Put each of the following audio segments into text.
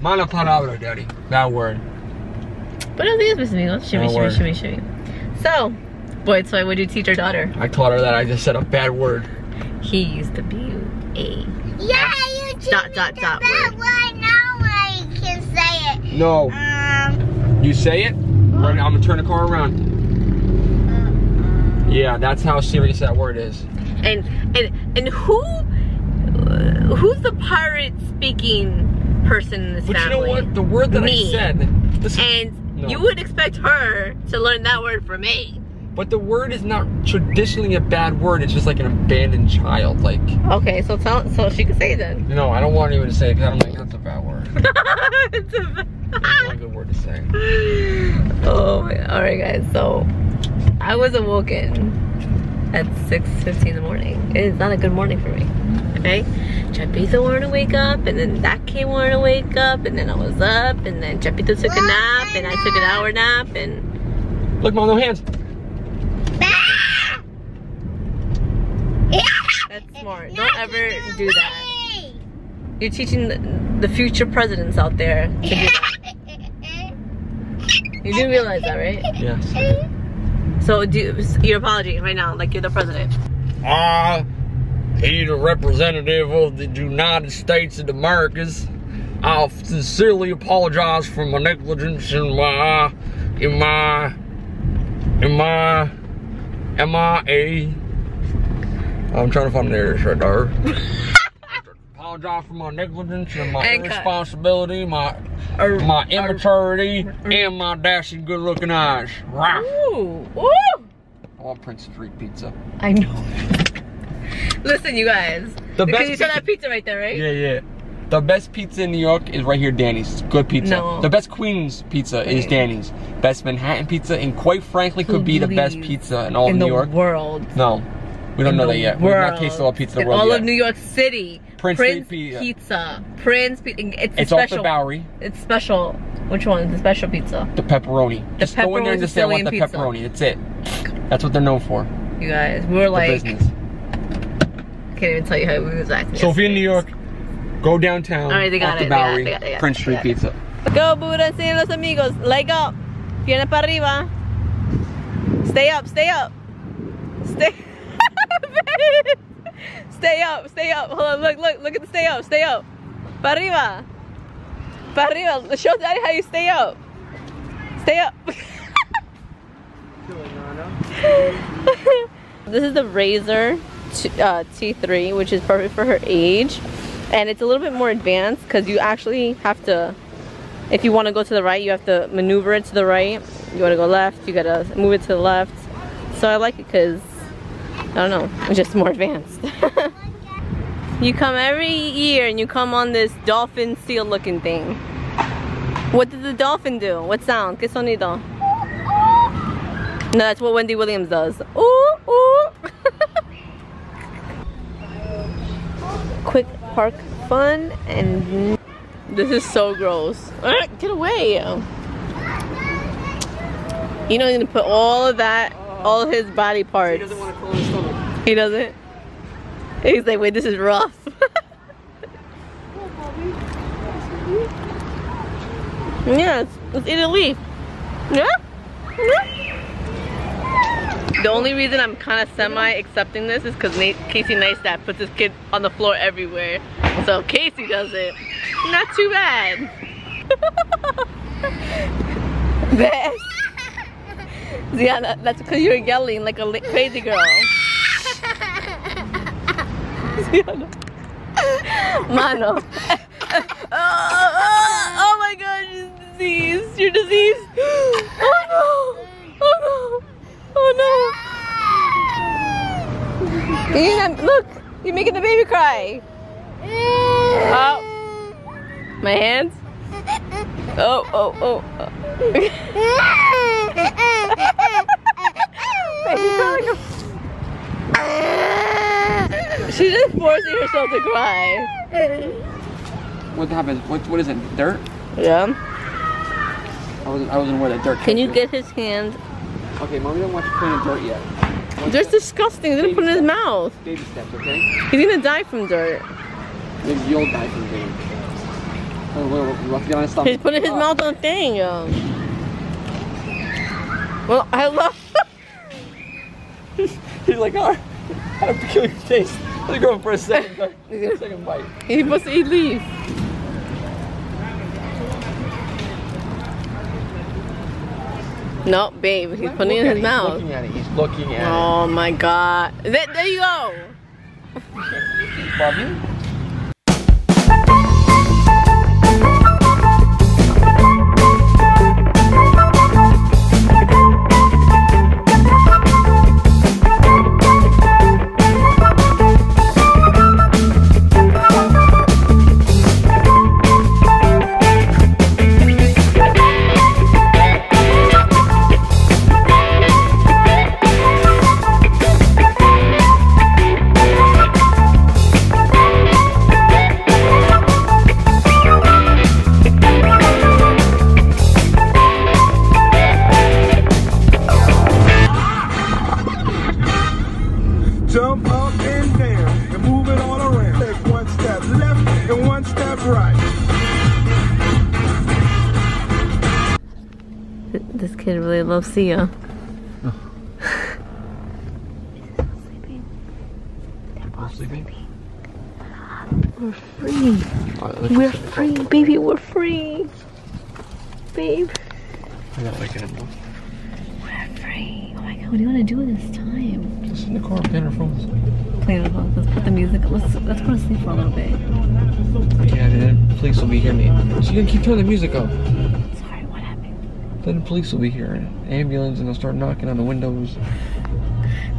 Mala palabra, daddy. That word. Buenos días, mis amigos. Shimmy, No shimmy, word. shimmy, shimmy. So, boy, so what would you teach our daughter? I taught her that I just said a bad word. He used to be a. Yeah, you teach Dot, me dot, the dot bad word. word. Now I can say it. No. Um, You say it. Right now, I'm gonna turn the car around. Yeah, that's how serious that word is. And and and who? uh, who's the pirate speaking person in this But you family? know what? The word that Me. I said. Listen, And No. you would expect her to learn that word from me. but the word is not traditionally a bad word. It's just like an abandoned child. Like, Okay, so tell so she can say then. you know, I don't want anyone to say it because I'm like, that's a bad word. It's a- bad. a good word to say. oh my all right guys so i was awoken at 6.15 in the morning. It is not a good morning for me okay? Chapito wanted to wake up and then that kid wanted to wake up and then i was up and then chapito took a nap and i took an hour nap and Look, mom, no hands. that's smart. Don't ever do that. You're teaching the, the future presidents out there to do that. You do realize that right? Yes. so do your apology right now like you're the president I, he the representative of the United States of the Americas. I sincerely apologize for my negligence in my, in my, in my, MIA. I'm trying to find the lyrics right there. apologize for my negligence and my And cut. irresponsibility, my or my immaturity, mm-hmm. and my dashing good-looking eyes. Rah. Ooh, ooh. I want Prince Street Pizza. I know. Listen, you guys. The because best you saw pizza- that pizza right there, right? Yeah, yeah. The best pizza in New York is right here, Danny's. Good pizza. No. The best Queens pizza is Danny's. Best Manhattan pizza, and quite frankly, could be the best pizza in all in of the New York. world. No, we don't In know that yet. We've not world. tasted all pizza in the world all yet. of New York City. Prince Prince Pizza. Pizza. Prince Pizza. It's, it's a off special. the Bowery. It's special. Which one? The special pizza. The pepperoni. The just go in there and pepperoni just say I want the pizza. pepperoni. That's it. That's what they're known for. You guys, we were The like, business. can't even tell you how we was acting. So if you're in New York, go downtown. All right, they got off it, the they got Bowery, they got they got Prince Street. Pizza. Go, Buddha, enseña los amigos. Leg up. Pierna para arriba. Stay up, stay up. Stay. stay up, stay up. Hold on, look, look, look at the stay up, stay up. Para arriba. Show daddy how you stay up. Stay up. this is the Razor uh, T3, which is perfect for her age. And it's a little bit more advanced because you actually have to if you want to go to the right, you have to maneuver it to the right. You want to go left, you gotta move it to the left. So I like it because, I don't know, just more advanced. you come every year and you come on this dolphin seal looking thing. What does the dolphin do? What sound? ¿Qué sonido? No, that's what Wendy Williams does. Ooh, ooh. Quick park fun and this is so gross. Ah, Get away. You know, he's gonna put all of that, all his body parts. He doesn't want to close his stomach. He doesn't? He's like, wait, this is rough. yeah, let's, let's eat a leaf. Yeah? Yeah. The only reason I'm kind of semi-accepting this is because Casey Neistat puts his kid on the floor everywhere. So Casey does it. Not too bad. Yeah, that- that's because you're yelling like a crazy girl. Ziana. Mano. oh, oh, oh my god, you're diseased. You're diseased. Oh no. Oh no. Oh no. You have- look, you're making the baby cry. Oh. My hands? Oh, oh, oh. oh. She's just forcing herself to cry. What happens? What, what is it? Dirt? Yeah. I wasn't, I wasn't aware that dirt. Can you get his hand? Okay, mommy don't want you playing in dirt yet. One Dirt's step. disgusting. He's gonna put in his mouth. Baby steps, okay? He's gonna die from dirt. Maybe you'll die from dirt. A little rough on his stomach. He's putting his mouth on the thing. Um. Well, I love. He's like, oh, I had a peculiar taste. Let me go for a second, bite. second bite. He's supposed to eat leaf. No, babe, he's putting it in his He's mouth. looking at it. He's looking at Oh my god. There, there you go. it. Bobby? This kid really loves Sia. Oh. sleeping? We're free. We're free, baby. We're free. Babe. I'm not waking him up. We're free. Oh my god, what do you want to do with this time? Just in the car playing our phones. Play the phone. Let's put the music. Let's let's go to sleep for a little bit. Yeah, then the police will be here. So you gotta keep turning the music up. Sorry, what happened? Then the police will be here. An ambulance and they'll start knocking on the windows.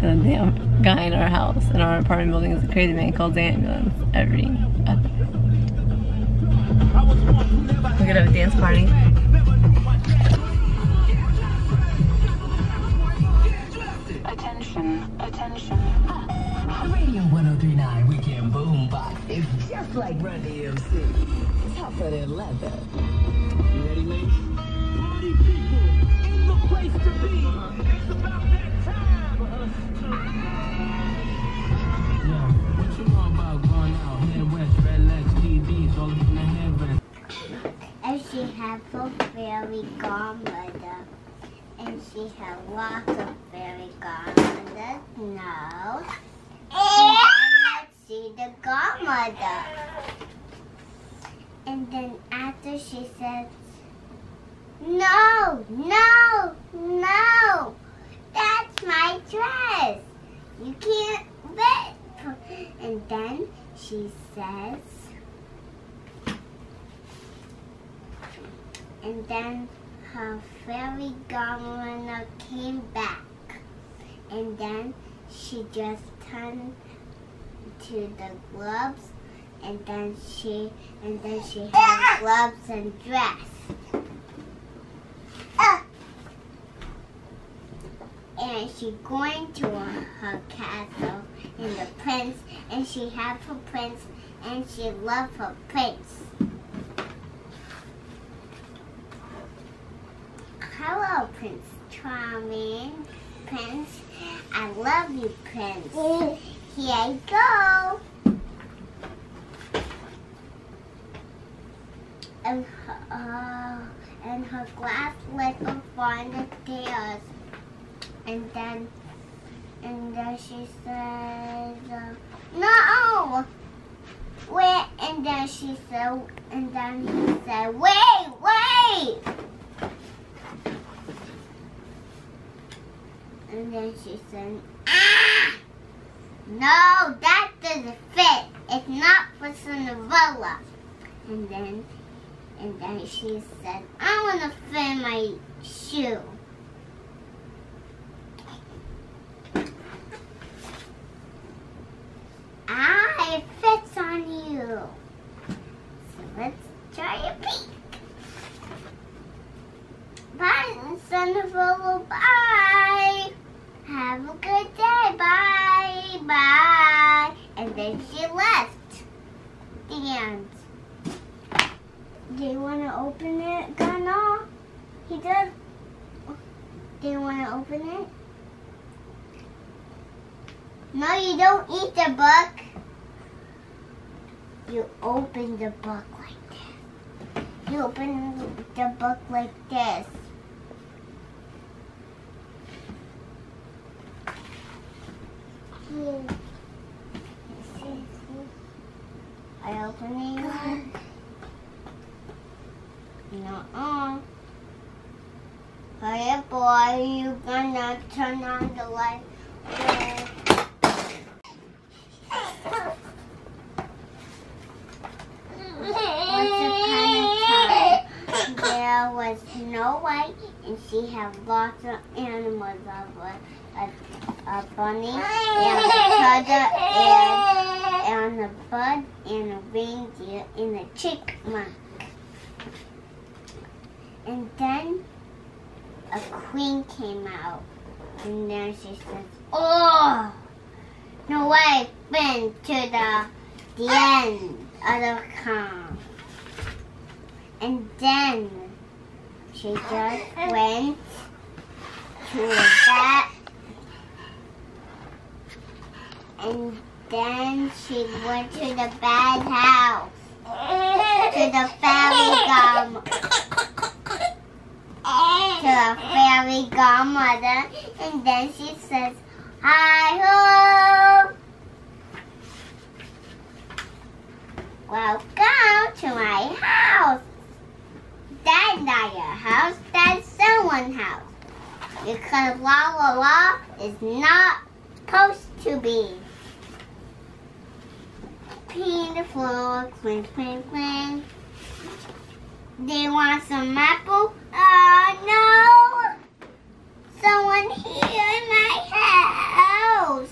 The damn guy in our house, in our apartment building, is a crazy man called the ambulance every. We're gonna have a dance party. Attention, attention. Radio 1039 Weekend Boom Box is just like Run DMC. Tougher than leather. You ready, ladies? She had a fairy godmother. And she had lots of fairy godmothers. No. And then let's see the godmother. And then after she says, No, no, no. That's my dress. You can't bet. And then she says, and then her fairy godmother came back. And then she just turned to the gloves and then she and then she had gloves and dress. And she going to her castle in the prince and she had her prince and she loved her prince. Hello, Prince Charming. Prince, I love you, Prince. Here I go. And her, uh, and her glass slipper find the stairs. And then, and then she says, uh, no! Wait, and then she said, and then he said, wait, wait! And then she said, ah! No, that doesn't fit. It's not for Cinderella. And then, and then she said, I want to fit my shoe. Ah, it fits So let's try a peek. Bye, Cinderella. Bye. Have a good day. Bye. Bye. And then she left. The end. Do you want to open it, Gunner? He does. Do you want to open it? No, you don't eat the book. You open the book like this. You open the book like this. I open it. No. Hey boy, you gonna turn on the light? Once upon a time, there was Snow White, and she had lots of animals of a, a, a bunny, and a turtle, and, and a bud, and a reindeer, and a chipmunk. And then a queen came out, and then she says, "Oh, no way, been to the the end of the calm." And then she just went to that, and then she went to the bad house, to the fairy gum to a fairy godmother, and then she says, "Hi ho! Welcome to my house. That's not your house. That's someone's house. Because la la la is not supposed to be." Pee the floor, clink, clink, clink. You want some apple? Oh no! Someone here in my house!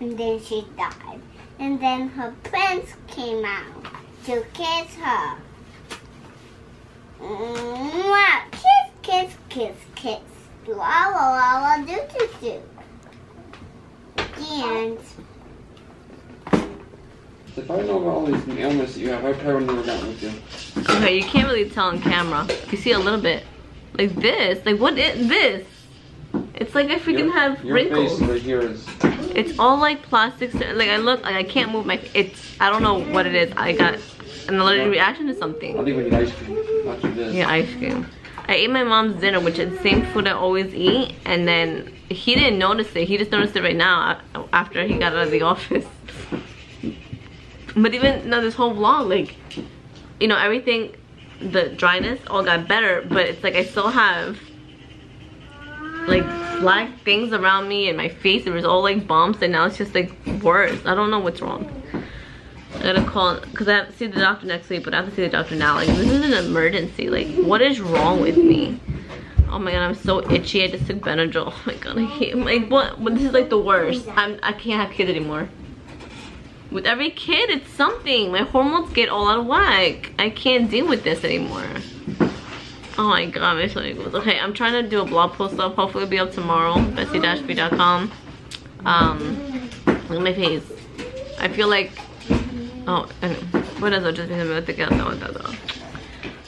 And then she died. And then her prince came out to kiss her. Mwah! Kiss, kiss, kiss, kiss. La la la la do do do. The end. If I know about all these ailments that you have, I probably would never gotten with you. Okay, you can't really tell on camera. You see a little bit. Like this. Like what is this? It's like I freaking Your- have your wrinkles. face right here is. It's all like plastic. Like I look, like I can't move my. It's I don't know what it is. I got an allergic reaction to I something. think we need ice cream. Not this. Yeah, ice cream. I ate my mom's dinner, which is the same food I always eat, and then he didn't notice it. He just noticed it right now after he got out of the office. But even now, this whole vlog, like, you know, everything, the dryness all got better, but it's like I still have like black things around me and my face. It was all like bumps, and now it's just like worse. I don't know what's wrong. I gotta call because I have to see the doctor next week, but I have to see the doctor now. Like this is an emergency. Like what is wrong with me? Oh my god, I'm so itchy. I just took Benadryl. Oh my god, I hate like what? This is like the worst. I'm I can't have kids anymore. With every kid, it's something. My hormones get all out of whack. I can't deal with this anymore. Oh my god, my stomach goes. Okay, I'm trying to do a blog post up. Hopefully it'll be up tomorrow. Betsy-V.com. Um, look at my face. I feel like Oh, ano. What is it? Just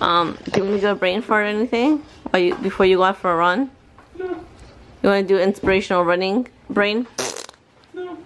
Um, do you want to do a brain fart or anything? Or you, before you go out for a run? No. You want to do inspirational running brain? No.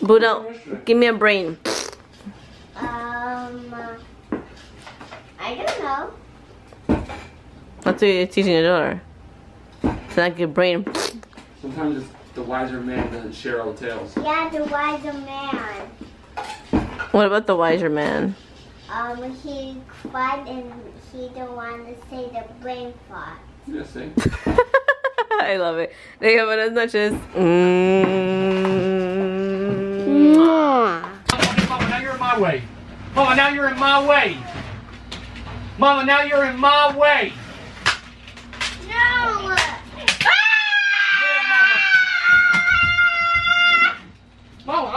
Buddha, give me a brain. Um, uh, I don't know. That's what you're teaching your daughter. To not give brain. Sometimes it's the wiser man doesn't share all the tales. Yeah, the wiser man. What about the wiser man? Um, he cried and he don't want to say the brain fart. Yes, eh? I love it. They have Deja buenas noches. Mm. Mama, Mama, now you're in my way. Mama, now you're in my way. Mama, now you're in my way. No. Mama